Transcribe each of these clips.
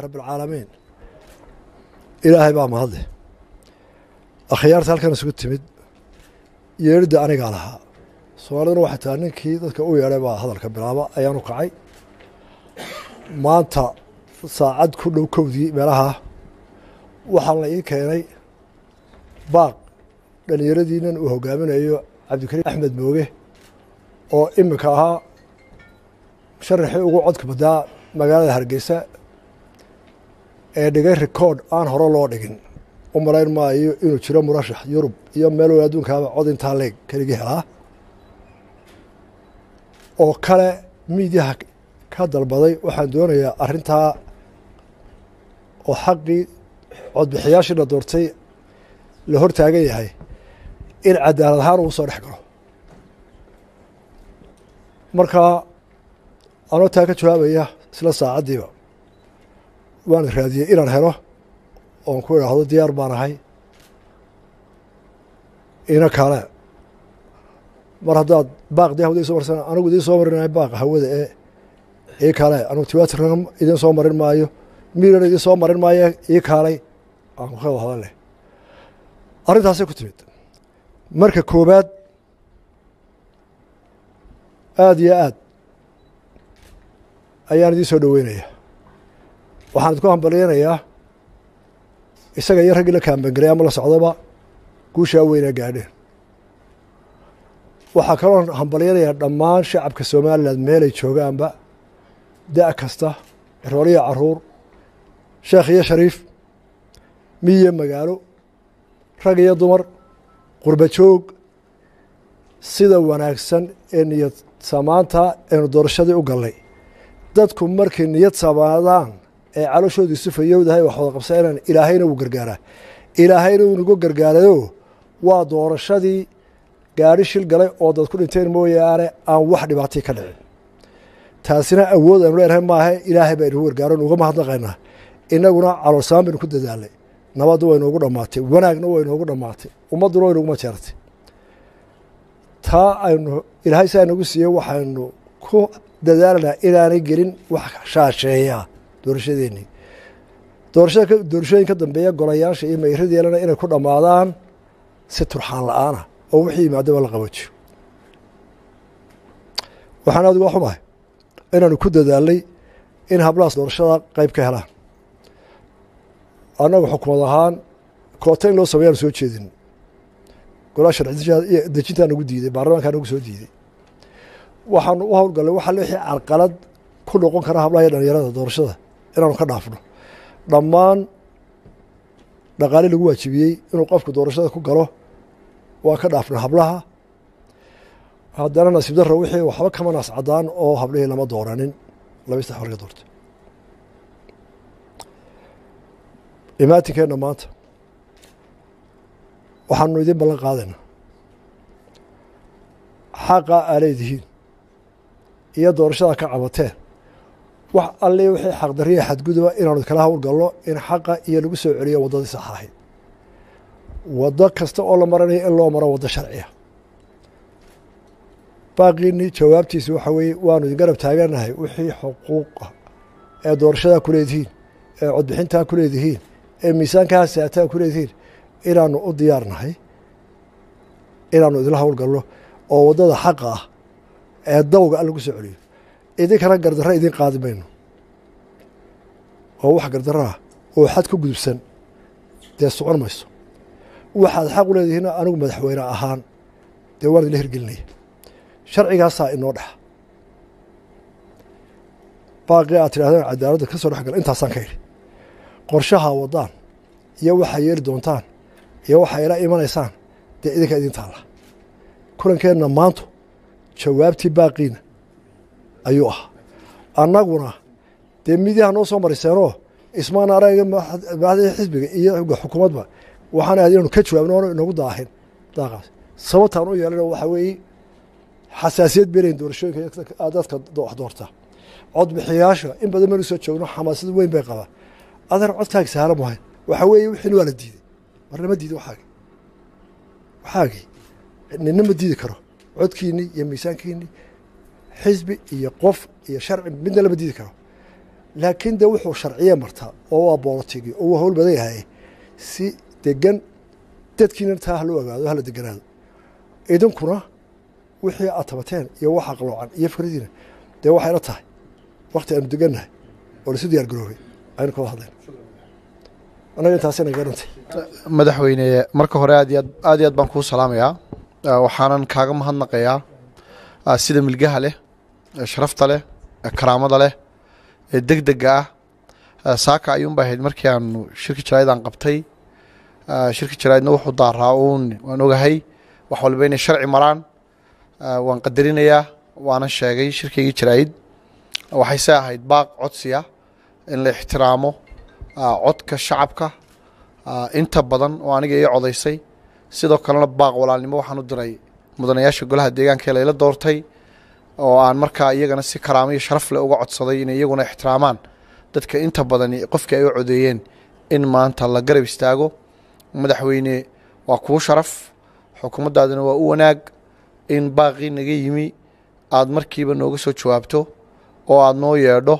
lilaahi rabbi alcaalamiin ilaahay baa mahadle. Akhyaarta halkan isugu timid yeedhidda anigaa lahaa. Soomaaliduna waxay tahay ninkii dadka u yeedhay baa hadalka bilaaba ayaanu kacay. Maanta saacad ku dhow kowdii meelaha waxaa la ii keenay baaq dhallinyaradiinan uu hogaaminayo cabdikariim axmed mooge oo iminka ahaa musharaxii ugu codka badaa magaalada hargeysa ee dhigay rikoord aan hore loo dhigin. U malayn maayo inuu jiro murashax yurub iyo meel wal adduunkaaba cod intaa leeg keligii helaa oo kale miidyaha ka dalbaday waxaan doonayaa arrintaa oo xaqii codbixiyaashii la doortay la hor taagan yahay in cadaalad ahaan uu soo dhex galo. Markaa anoo taa ka jawaabaya isla saacaddiiba waan raadiyey inaan helo oon ku idhaahdo diyaar baan ahay. Ina kale mar haddaad baaq dee hawada soo marsan anigu idiin soo marinayo baaqa hawada ee. Ii kale anugu tiwatirna idiin soo marin maayo miirana idiin soo marin maayo ii kaalay aan ka wada hadal leh arrintaasay ku timid. Marka koobaad aada iyo aad ayaan idiin soo dhoweynaya waxaan idinku hambalyanayaa isaga iyo raggii la kaambangaray ama la socdaba guushaa weynaa gaadheen. Waxaa kaloo hambalyanayaa dhammaan shacabka somalilan meelay joogaanba da' kasta rooliya carruur sheekh iyo shariif miyo magaalo rag iyo dumar qurba joog sida wanaagsan ee niyad samaanta aynu doorashadii u gallay. Dadku markay niyad samaadaan ee calooshoodu isu fayowdahay wax ilaahayna wuu gargaaraa ilaahayna wuu nagu gargaarayo waa doorashadii gaadhi shil galay oo dad ku dhinteen mooyaane aan wax dhibaatii ka dhicin. Taasina awood aynu leenahay maahe ilaahay baa inagu gargaaro nuga mahadnaqaynaa. Inaguna caloolsamaan baynu ku dadaalnay nabaddu way noogu dhammaatay wanaagna way noogu dhammaatay ummadduna way noguma jeertay taa aynu ilaahay saa nagu siiyey waxaynu ku dadaalanaa inaanay gelin wax shaasheeyaa doorashadeennii doorashada doorashooyin dambeeya golayaasha iyo mayradeelana inay ku dhammaadaan si turxaan la'aana oo wixii yimaadaba la qabajiyo waxaan aad uga xumahay inaanu ku dadaalnay in hablahaas doorashada qeyb ka helaan. Annagu xukumad ahaan koota in loo sameyaanu soo jeedin. Golaa sharci dejintaa nagu diiday baarlamaankaa nagu soo diiday. Waxaanu u howlgallay waxa wixii carqalad ku noqon kara hablaha iyo dhalinyarada doorashada inaanu ka dhaafno. Dhammaan dhaqaale lagu waajibiyey inuu qofku doorashada ku galo waa ka dhaafna hablaha. Haddana nasiib darra wixii waxba kama naas caddaan oo hablihii lama dooranin. Laba saddex warga doortay. Imaatinkeenna maanta waxaanu idiin ballan qaadayna. Xaqa aa leedihiin. Iyo doorashada ka cabateen wax alle wixii xaqdariya xadguduba inaanu kala howlgalno in xaqa iyo lagu soo celiyo waddadii sax ahayd waddo kasta oo la maranayo in loo maro waddo sharciya. Baaqiini jawaabtiisi waxa weeye waanu idin garab taaganahay wixii xuquuqa ee doorashadaa ku leedihiin ee codbixintaa ku leedihiin ee miisaankaa saataa ku leedihiin inaanu u diyaarnahay inaanu idinla howlgalno oo waddada xaqa ah ee dawga a lagu soo celiyo idinkana gardarra idin qaadi mayno oo wax gardarraa oo xad ku gudubsan. Dee socon mayso. Waxaad xaq u leedihiin anigu madaxweyne ahaan. Dee waan idinla hirgelinaya sharcigaasaa inoo dhexa baaqii aad tidhahdeen cadaaladda ka soo dhexgal intaasaan ka idhi qorshaha waddaan iyo waxaa yeeli doontaan iyo waxaa ila imanaysaan dee idinka idin taalla. Kulankeenna maantu jawaabtii baaqiina ayuu ahaa annaguna dee midyaha noo soo mariseenoo ismaan araga madaxdii xisbiga iyo xukuumadba waxaan ahayd inanu ka jawaabno oona inagu daahin. Daaqaas. Sababtaan u yeelana waxaa weeye xasaasiyad beenayn doorashooyinka dadka wax doorta. Codbixiyaasha in badan maynu soo joogno xamaasad weyn bay qabaan. Adeer codkaagi sahla mahay waxaa weeye wixiina waa la diiday. Marnama diidi waxaagi. Waxaagii nina ma diidi karo. Codkiinii iyo miisaankiinii xisbi iyo qof iyo sharci midna lama diidi karo. Laakiin de wuxuu sharciye martaa oo waa boolotigi oo waa hawl badan yahay si degan dadkiina taa hala ogaado hala deganaado idinkuna wixii aad tabateen iyo waxa qaloocan iyo fikradiina dee waxayna tahay wakti aynu degannahay oo laisu diyaar garoobay aynu ka wada hadlayno annaga intaasina garantay madaxweyne marka hore aad iyo aad aad baan kuu salaamayaa. Waxaanan kaaga mahadnaqayaa sida milgaha leh sharafta leh karaamada leh ee deg dega ah saaka ayuunba ahayd markii aanu shirki jaraa'idaan qabtay. Shirki jaraa'idna wuxuu daaraa uun waan ogahay. Wax walba inay sharci maraan. Waan qadarinayaa waana sheegay shirkaygii jaraa'id waxayse ahayd baaq codsiya in la ixtiraamo codka shacabka. Inta badan oo aniga ii codaysay sidoo kalena baaq walaalnimo waxaan u diray mudanayaasha golaha deegaanka ee layla doortay oo aan markaa iyagana si karaamo iyo sharaf leh uga codsaday inay iyaguna ixtiraamaan dadka inta badan qofkii ay u codeeyeen in maanta la garab istaago. Madaxweyne waa kuu sharaf xukuumaddaadina waa u wanaag in baaqii naga yimi aada markiiba nooga soo jawaabto oo aada noo yeedho.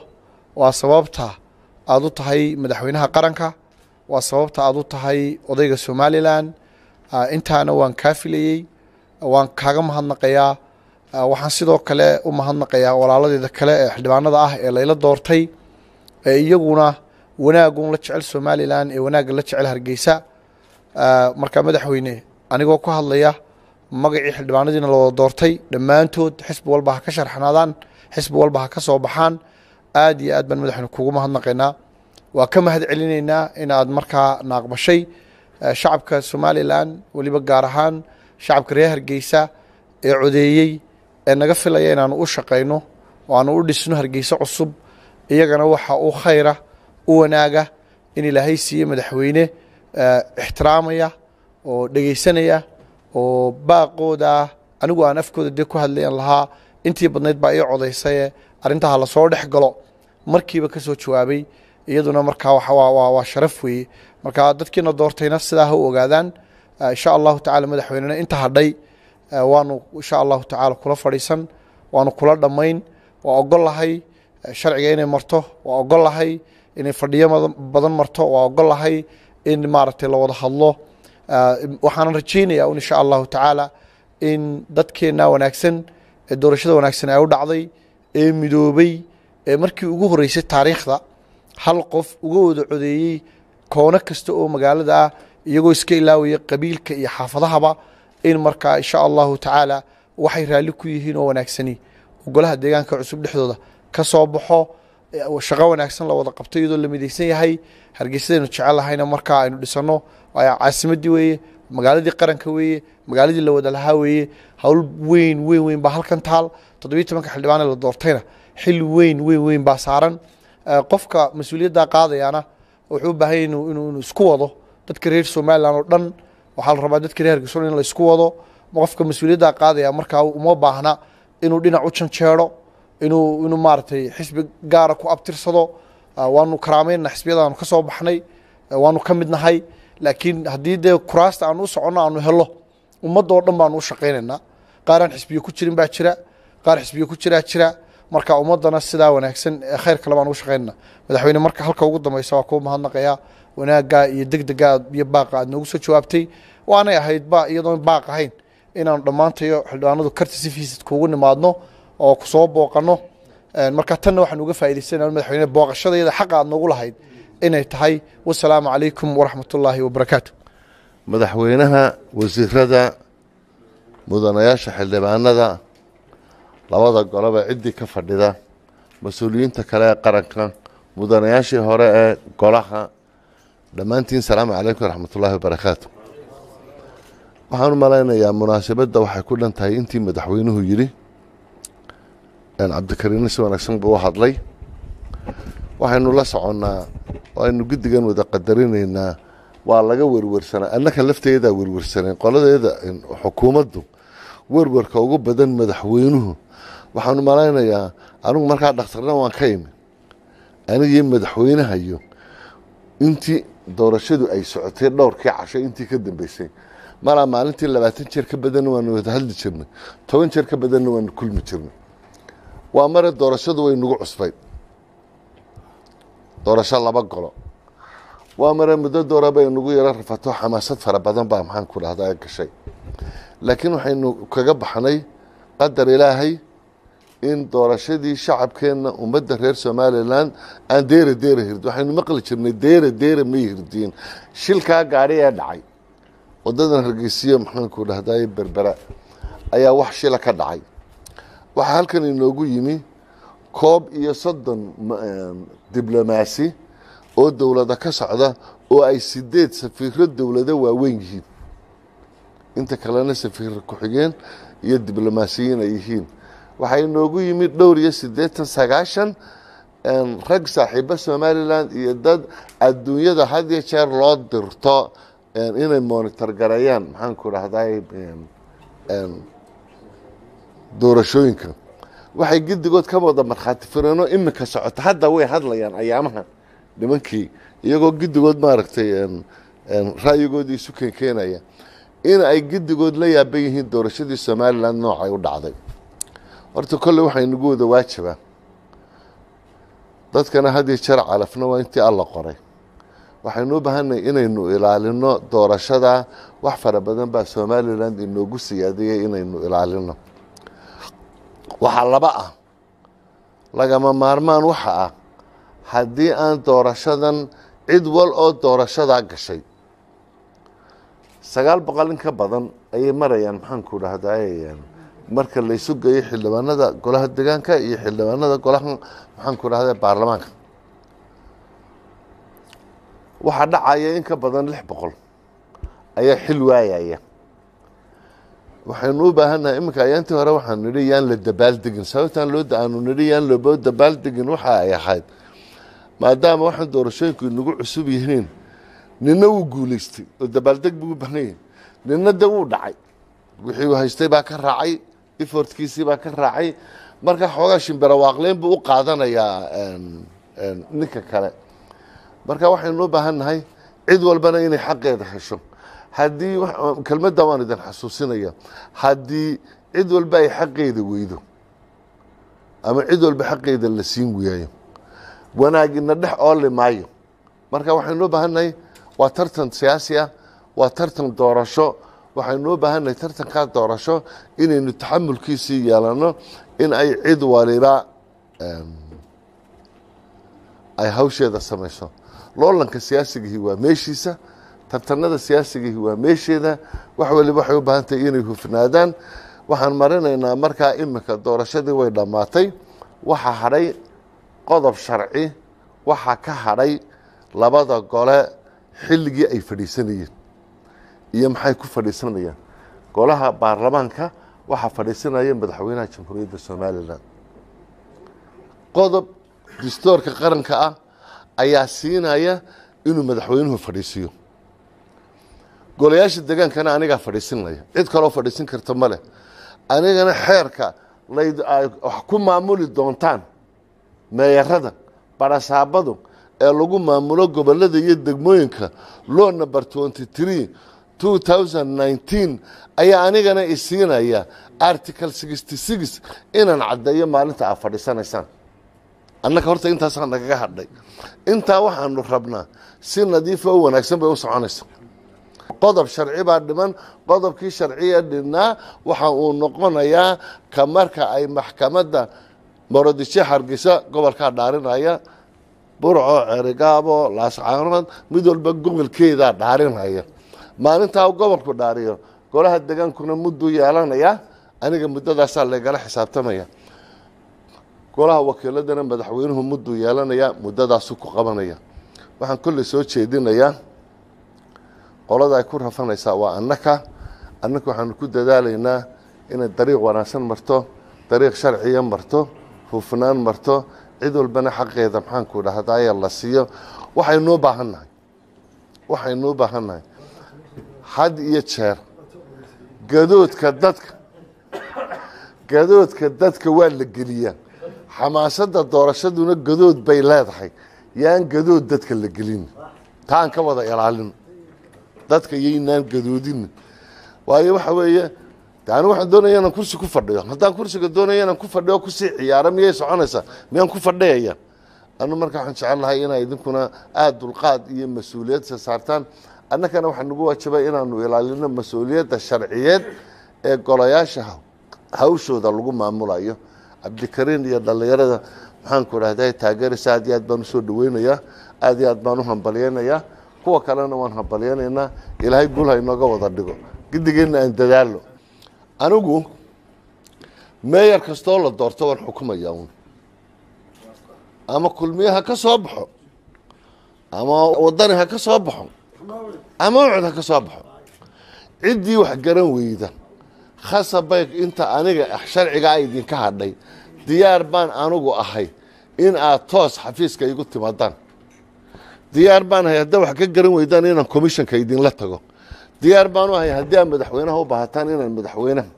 Waa sababta aada u tahay madaxweynaha qaranka waa sababta aada u tahay odayga somalilan. Intaana waan kaa filayey waan kaaga mahadnaqayaa waxaan sidoo kale u mahadnaqayaa walaaladeeda kale ee xildhibaanada ah ee layla doortay ee iyaguna wanaagun la jecel somalilan ee wanaagga la jecel hargeysa. Marka madaxweyne anigoo ku hadlaya magacii xildhibaanadiina la wada doortay dhammaantood xisbi walba ha ka sharxnaadaan xisbi walba ha ka soo baxaan. Aad iyo aad baan madaxweyne kugu mahadnaqaynaa. Waa ka mahad celinaynaa in aad markaa naaqbashay shacabka somalilan weliba gaar ahaan shacabka reer hargeysa ee codeeyey ee naga filaya inaanu u shaqayno oo aanu u dhisno hargeysa cusub iyagana waxa u khayra u wanaaga in ilaahay siiye madaxweyne ixtiraamaya oo dhegeysanaya oo baaqooda anigu aan afkooda dee ku hadlayan lahaa intii badnayd baa ii codaysaye arrintaha la soo dhex galo. Markiiba ka soo jawaabay iyaduna markaa waa sharaf weeye. Marka dadkiina doortayna sidaa ha u ogaadaan insha allahu tacala madaxweynena inta hadhay waanu insha allahu tacala kula fadhiisan waanu kula dhammayn. Waa ogol lahay sharciga inay marto waa ogol lahay inay fadhiyo badan marto waa ogol lahay in maaragtay la wada hadlo. Waxaanan rajeynaya un insha allahu tacaala in dadkeenna wanaagsan ee doorashada wanaagsan ay u dhacday ee midoobay ee markii ugu horeysay taariikhda hal qof uga wada codeeyey koono kasta oo magaalada ah iyagoo iska ilaawaya qabiilka iyo xaafadahaba in markaa insha allahu tacaala waxay raalli ku yihiin oo wanaagsani. Golaha deegaanka cusub dhexdooda ka soo baxo shaqo wanaagsan la wada qabto iyadoo la midaysan yahay. Hargeysadaynu jecel lahayna markaa aynu dhisano caasimadii weeye magaaladii qaranka weeye magaaladii la wada lahaa weeye. Hawl weyn weyn weyn baa halkan taal. Toddobiyi tobanka xildhibaan la doortayna xil weyn weyn weyn baa saaran. Qofka mas'uuliyaddaa qaadayaana wuxuu u baahanya inuu isku wado. Dadka reer somalilan oo dhan waxaa la rabaa dadka reer hargeysa in la isku wado qofka mas'uuliyaddaa qaadaya markaa uma baahna inuu dhinac u janjeero inuu inuu maaragtay xisbi gaara ku abtirsado. Waanu karaameynna xisbiyadaanu ka soo baxnay waanu ka mid nahay laakiin haddii dee kuraasta aanu u soconno aanu helo ummadoo dhan baanu u shaqaynaynaa. Qaaraan xisbiyo ku jirin baa jira qaar xisbiyo ku jiraa jira. Marka ummadana sidaa wanaagsan khayr kale baan ugu shaqaynana madaxweyne marka halka ugu dambeysa waa kuu mahadnaqayaa wanaagga iyo degdega iyo baaqa aad noogu soo jawaabtay. Waanay ahayd ba iyadoon baaq ahayn inaanu dhammaantayo xildhibaanadu karti si fiisid kuugu nimaadno oo ku soo booqano marka tanna waxaan uga faa'idaysana madaxweyne booqashadayada xaqa aad noogu lahayd inay tahay. Wasalaamu calaykum waraxmat wabarakaatu madaxweynaha wasiirada mudanayaasha xildhibaanada labada goloba ciddii ka fadhida mas'uuliyiinta kale ee qaranka mudanayaashii hore ee golaha dhammaantiin salaamu calaykum waraxmat ullaahi wabarakaatu. Waxaan u malaynayaa munaasabadda waxay ku dhan tahay intii madaxweynuhu yidhi cabdikariinna si wanaagsan buu u hadlay. Waxaynu la soconnaa aynu guddigan wada qadarinaynaa waa laga werwersanaa. Annaka lafteedaa werwersaneen qoladeeda xukuumaddu werwerka ugu badan madaxweynuhu. Waxaanu malaynayaa anigu markaa dhakhtarna waan ka imi anigii madaxweynahayo intii doorashadu ay socotay dhowrkii casho intii ka dambeysay. Malaa maalintii labaatan jeer ka badanna waanu wada hadli jirnay. Toban jeer ka badanna waanu kulmi jirnay. Waa mare doorashadu way nagu cusbay doorasho laba golo. Waa mare muddo doora bay nagu yaro rafato xamaasad fara badan baa maxaan ku dhahdaa gashay. Laakiin waxaynu kaga baxnay qadar ilaahay in doorashadii shacabkeenna ummadda reer somalilan aan deera deera hirdi. Waxaynu maqli jirnay deera deera may hirdiin. Shilkaa gaadhi ee dhacay. Wadadan hargeysiyo maxaanku dhahday berbera ayaa wax shila ka dhacay. Waxaa halkan inoogu yimi koob iyo soddon diblomaasi oo dowladda ka socda oo ay sideed safiiro dowlado waaweyn yihiin. Inta kalena safiir ku-xigeen iyo diblomaasiyiin ay yihiin waxaa inoogu yimi dhowr iyo siddeetan sagaashan rag saaxiibo somalilan iyo dad adduunyada had iyo jeer loo dirto inay monitor gareeyaan maxaanku dhahday doorashooyinka. Waxay gedigood ka wada markhaati fireenoo iminka socota. Hadda way hadlayaan ayaamaha nimankii iyagoo gedigood maaragtay ra'yigoodii isu keenkeenaya. In ay gedigood la yaaban yihiin doorashadii somalilan noocay u dhacday horta kolley waxay nagu wada waajibaa dadkana had iyo jeer calafna waa intii alla qoray. Waxaynu u baahannahay inaynu ilaalino doorashada. Wax fara badan baa somalilan inoogu siyaadiyay inaynu ilaalino. Waxaa laba ah. Lagama maarmaan waxa ah haddii aan doorashadan cid wal oo doorashadaa gashay. Sagaal boqol in ka badan ayay marayaan maxaanku dhahday marka laysu geeyo xildhibaanada golaha degaanka iyo xildhibaanada golaha maxaanku dhahda baarlamaanka. Waxaa dhacaya in ka badan lix boqol ayaa xil waayaya. Waxaynu u baahannahay iminka ayaantii hore waxaan nidhi yaan la dabaaldegin sababtaan loo aanu nidhi yaan loo dabaaldegin waxa ay ahayd. Maadaama waxaan doorashooyinku inagu cusub yihiin nina wuu guulaystay oo dabaaldeg buu u bahnayay. Nina de wuu dhacay. Wixii uu haystay baa ka raacay efortkiisii baa ka raacay. Marka xoogaa shimbira waaqleyn buu u qaadanayaa ninka kale. Marka waxaynu u baahan nahay cid walbana inay xaqeeda hesho. Haddii kelmadda waan idin xasuusinaya haddii cid walba ay xaqeeda weydo ama cid walba xaqeeda la siin waayo wanaagina dhex ooli maayo. Marka waxaynu u baahan nahay waa tartan siyaasi ah waa tartan doorasho waxaynu u baahannahay tartankaa doorasho inaynu taxamulkiisii yeelano in ay cid waliba ay hawsheeda samayso. Loolanka siyaasigihii waa meeshiisa tartanada siyaasigihii waa meesheeda. Wax waliba waxay u baahan tahay inay hufnaadaan. Waxaan marinaynaa markaa iminka doorashadii way dhammaatay. Waxaa hadhay qodob sharci waxaa ka hadhay labada gole xilligii ay fadhiisanayeen iyo maxay ku fadhiisanayaan? Golaha baarlamaanka waxaa fadhiisanaya madaxweynaha jamhuuriyadda somalilan qodob dastoorka qaranka ah ayaa siinaya inuu madaxweynuhu fadhiisiyo. Golayaasha degaankana anigaa fadhiisinaya. Cid kaloo fadhiisin karta ma leh. Anigana xeerka wax ku maamuli doontaan meeyarada barasaabadu ee lagu maamulo gobollada iyo degmooyinka law number twenty nineteen ayaa anigana isiinaya article inaan caddeeyo maalinta aad fadhiisanaysaan annaka horta intaasaa nagaga hadhay. Intaa waxaanu rabnaa si nadiifa u wanaagsan bay u soconaysa qodob sharci baa dhiman qodobkii sharciya dhinnaa waxa uu noqonayaa ka marka ay maxkamadda morodishe hargeysa gobolkaa dhaarinaya burco cerigaabo laascaanood mid walba gobolkeedaa dhaarinaya maalintaa gobolku dhaariyo golaha degaankuna mudduu yeelanaya aniga muddadaasaa laygala xisaabtamaya. Golaha wakiiladana madaxweynuhu mudduu yeelanaya muddadaasuu ku qabanaya. Waxaan kolley soo jeedinayaa qolada ay ku rafanaysaa waa annaka. Annaka waxaanu ku dadaalaynaa inay dariiq wanaagsan marto dariiq sharciya marto hufnaan marto cid walbana xaqeeda maxaanku dhahdaye la siiyo. Waxaynuu baahannahay waxaynuu baahannahay had iyo jeer. Gadoodka dadka gadoodka dadka waa la geliyaa. Xamaasadda doorashaduna gadood bay leedahay. Yaan gadood dadka la gelin. Taan ka wada ilaalin. Dadka yaynaan gadoodin waayo waxa weeye ani waxaan doonaya inaan kursi ku fadhiyo. Haddaan kursiga doonaya inaan ku fadhiyo ku sii ciyaaro miyay soconaysaa? Miyaan ku fadhiyaya anu marka waxaan jecel lahay inaa idinkuna aada dulqaad iyo mas'uuliyadsa saartaan annagana waxaa nagu waajibay inaanu ilaalino mas'uuliyadda sharciyeed ee golayaasha hawshooda lagu maamulayo. Cabdikariin iyo dhallinyarada maxaanku dhahday taageeraysa aad iyo aad baan u soo dhaweynayaa aad iyo aad baan u hambalyeynayaa kuwa kalena waan hambalyeynaynaa ilaahay guul ha inooga wada dhigo. Gidigeenna aan dadaalo anigu meeyar kastoo la doorto waan xukumaya un ama kulmiye ka soo baxo ama wadani ha ka soo baxo ama ucud ha ka soo baxo. Ciddii wax garan weyda. Khasabay inta aniga sharcigaa idinka hadhay. Diyaar baan anigu ahay in aad toos xafiiska igu timaadaan. Diyaar baan ahay haddaa wax ka garan weydaan inaan commissionka idinla tago. Diyaar baanu ahay haddii aad madaxweynaha u baahataan inaan madaxweynaha.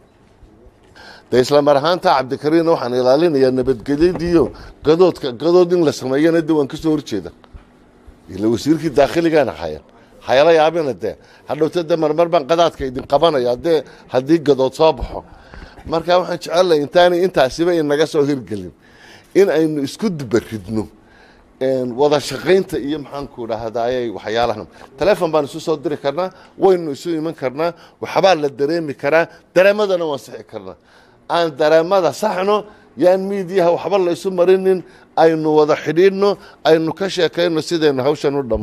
De isla mar ahaanta cabdikariinna waxaan ilaalinayaa nabadgelyadiiyo gadoodka gadood in la sameeyana de waan horjeeda. Ila wasiirkii daakhiligaan ahaya hayala yaabina dee hadhowta de marmar baan qadaadka idin qabanaya dee haddii gadood soo baxo. Marka waxaan jecellay intaanay intaasiba inaga soo hirgelin. In aynu isku dubaridno wada shaqaynta iyo maxaanku dhahdaayay waxyaalahan. Telefon baan isu soo diri karnaa waynu isu iman karnaa waxbaa la dareemi karaa dareemadana waan sixi karnaa. Aan dareemada saxno yaan miidiyaha waxba la isu marinin aynu wada xidhiidhno aynu ka sheekayno sidaynu hawshan u dhamma